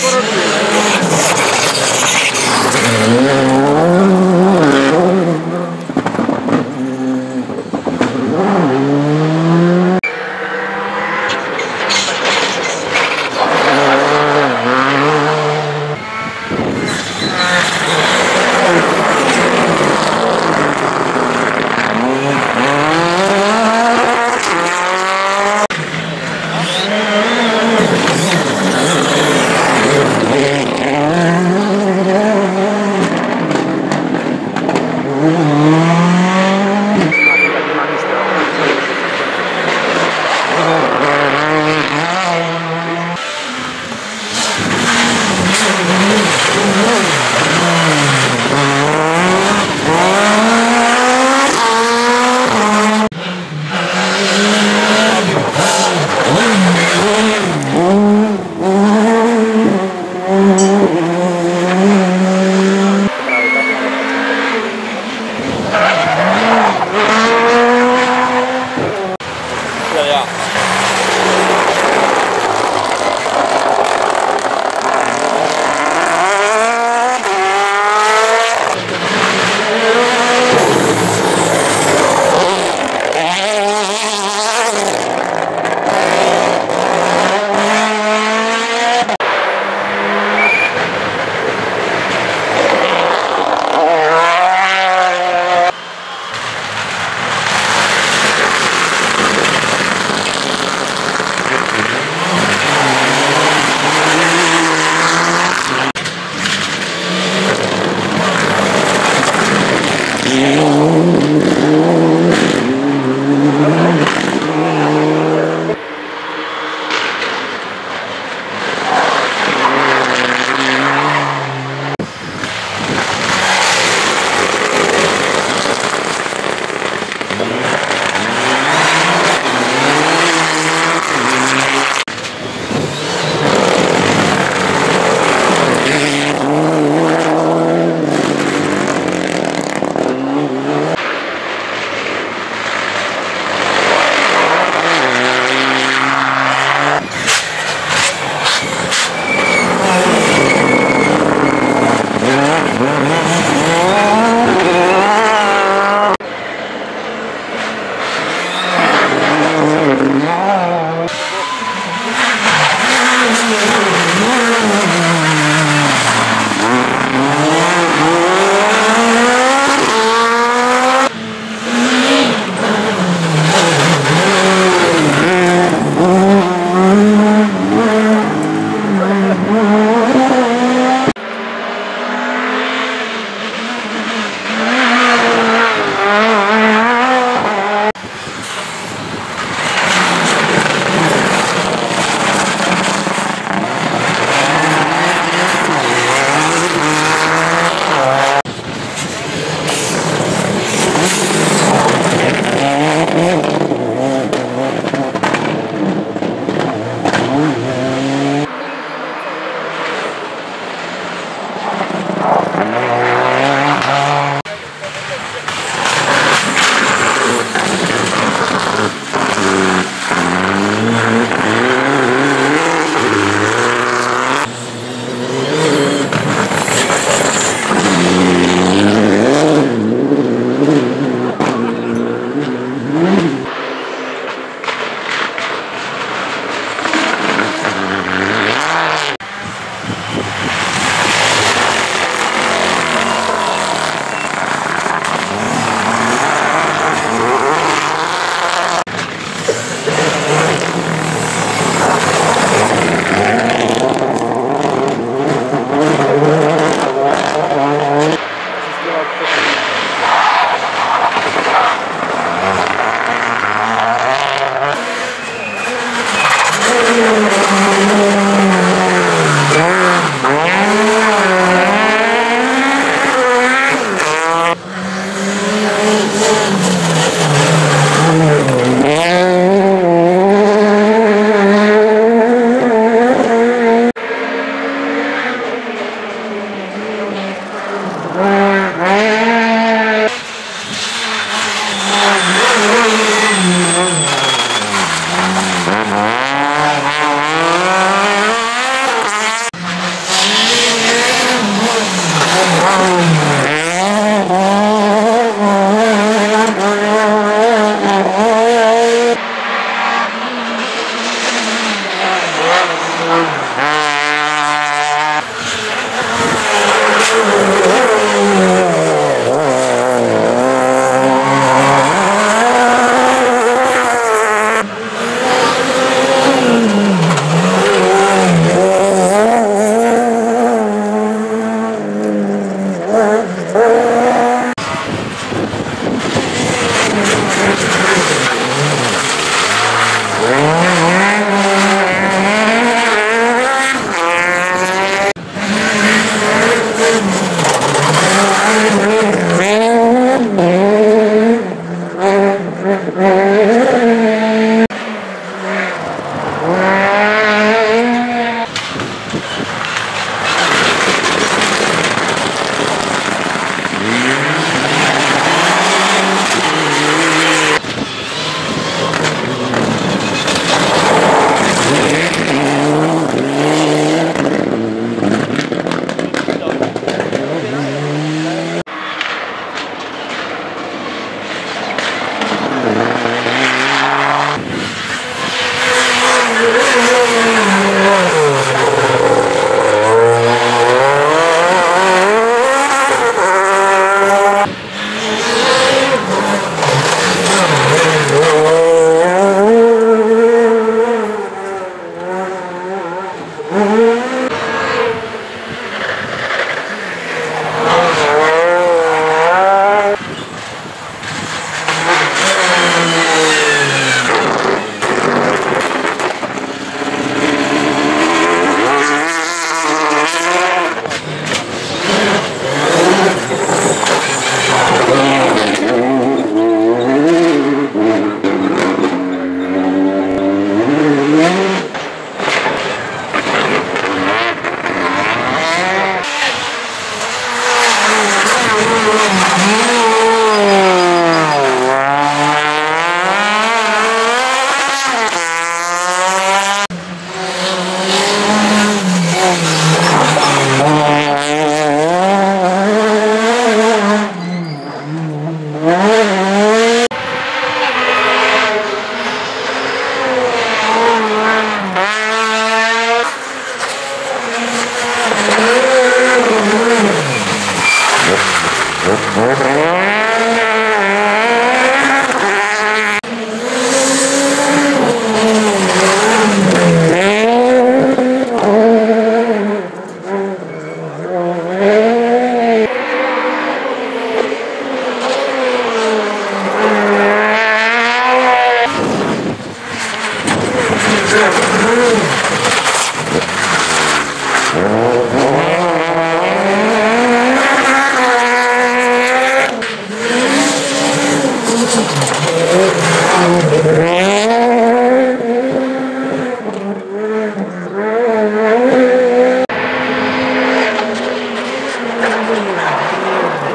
por nó Oh, Gracias.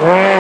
Oh.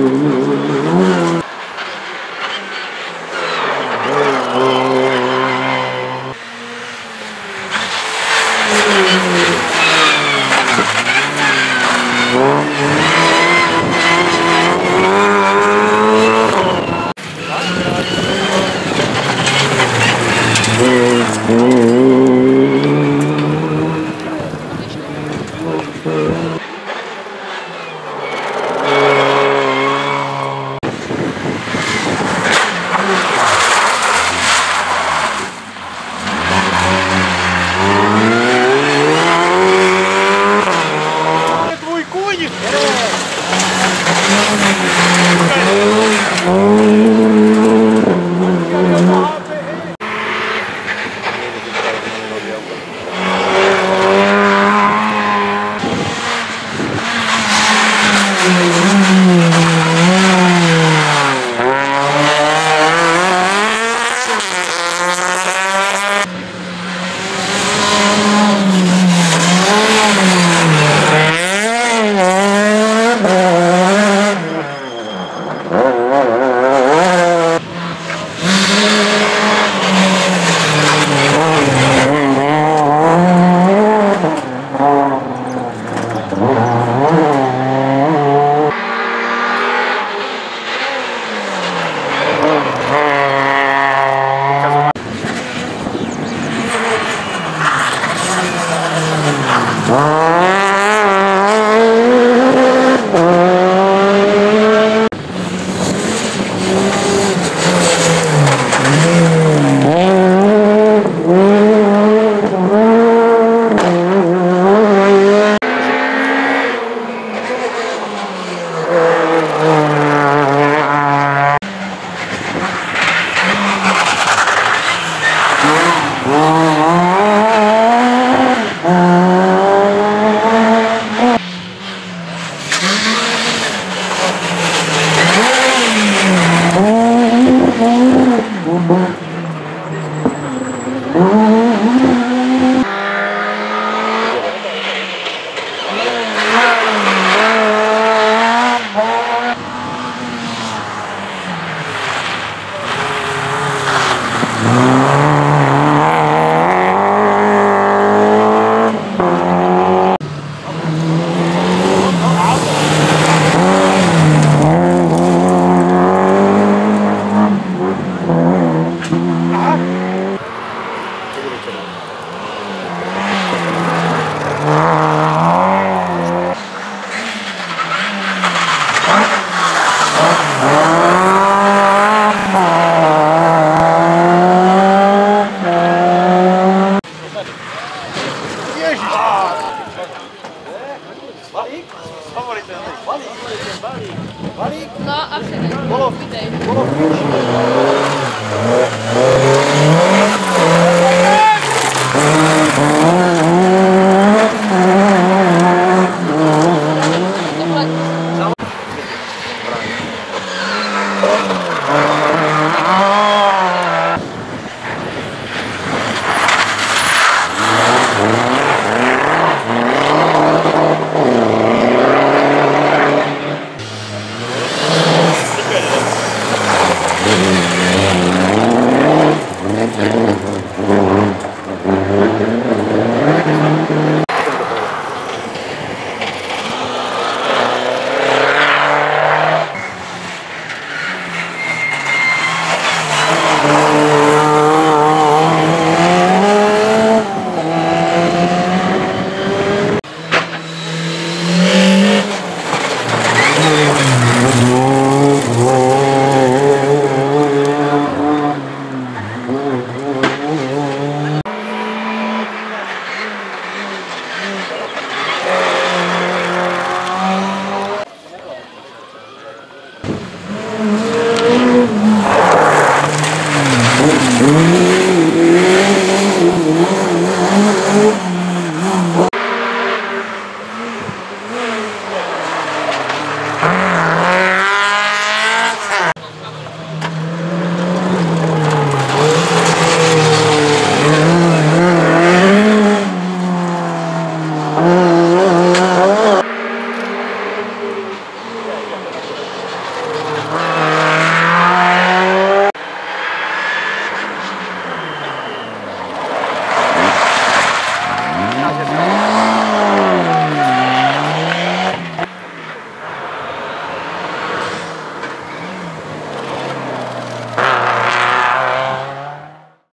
Tvůj